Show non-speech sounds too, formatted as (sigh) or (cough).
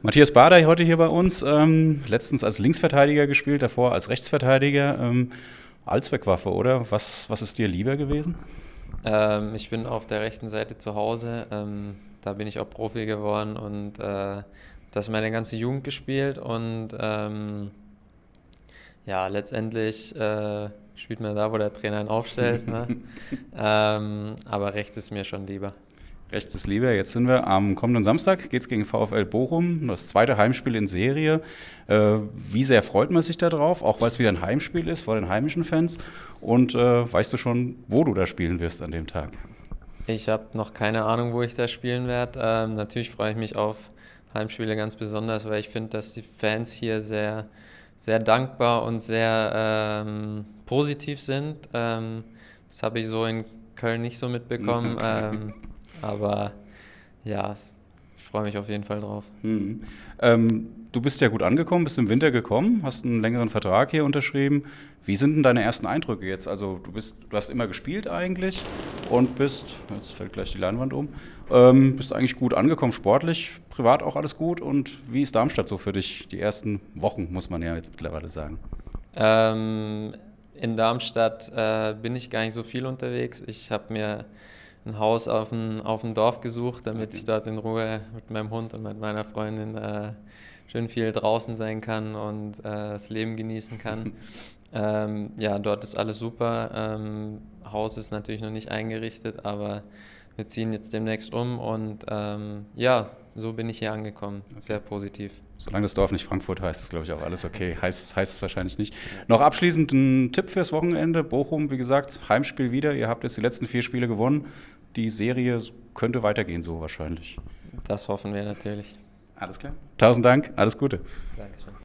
Matthias Bader heute hier bei uns, ähm, letztens als Linksverteidiger gespielt, davor als Rechtsverteidiger. Ähm, Allzweckwaffe, oder? Was, was ist dir lieber gewesen? Ähm, ich bin auf der rechten Seite zu Hause. Ähm, da bin ich auch Profi geworden und äh, das meine ganze Jugend gespielt. Und ähm, ja, letztendlich äh, spielt man da, wo der Trainer ihn aufstellt. ne? (laughs) Ähm, aber rechts ist mir schon lieber. Rechts ist lieber. Jetzt sind wir am kommenden Samstag, geht es gegen VfL Bochum, das zweite Heimspiel in Serie. Äh, wie sehr freut man sich darauf, auch weil es wieder ein Heimspiel ist vor den heimischen Fans? Und äh, weißt du schon, wo du da spielen wirst an dem Tag? Ich habe noch keine Ahnung, wo ich da spielen werde. Ähm, natürlich freue ich mich auf Heimspiele ganz besonders, weil ich finde, dass die Fans hier sehr, sehr dankbar und sehr ähm, positiv sind. Ähm, das habe ich so in Köln nicht so mitbekommen. (laughs) Aber ja, ich freue mich auf jeden Fall drauf. Mhm. Ähm, du bist ja gut angekommen, bist im Winter gekommen, hast einen längeren Vertrag hier unterschrieben. Wie sind denn deine ersten Eindrücke jetzt? Also du bist, du hast immer gespielt eigentlich und bist, jetzt fällt gleich die Leinwand um, ähm, bist eigentlich gut angekommen, sportlich, privat auch alles gut. Und wie ist Darmstadt so für dich die ersten Wochen, muss man ja jetzt mittlerweile sagen? Ähm, in Darmstadt äh, bin ich gar nicht so viel unterwegs. Ich habe mir ein Haus auf dem, auf dem Dorf gesucht, damit ich dort in Ruhe mit meinem Hund und mit meiner Freundin äh, schön viel draußen sein kann und äh, das Leben genießen kann. (laughs) ähm, ja, dort ist alles super. Ähm, Haus ist natürlich noch nicht eingerichtet, aber wir ziehen jetzt demnächst um und ähm, ja, so bin ich hier angekommen. Sehr positiv. Solange das Dorf nicht Frankfurt heißt, ist, glaube ich, auch alles okay. Heißt, heißt es wahrscheinlich nicht. Noch abschließend ein Tipp fürs Wochenende. Bochum, wie gesagt, Heimspiel wieder. Ihr habt jetzt die letzten vier Spiele gewonnen. Die Serie könnte weitergehen, so wahrscheinlich. Das hoffen wir natürlich. Alles klar. Tausend Dank. Alles Gute. Danke.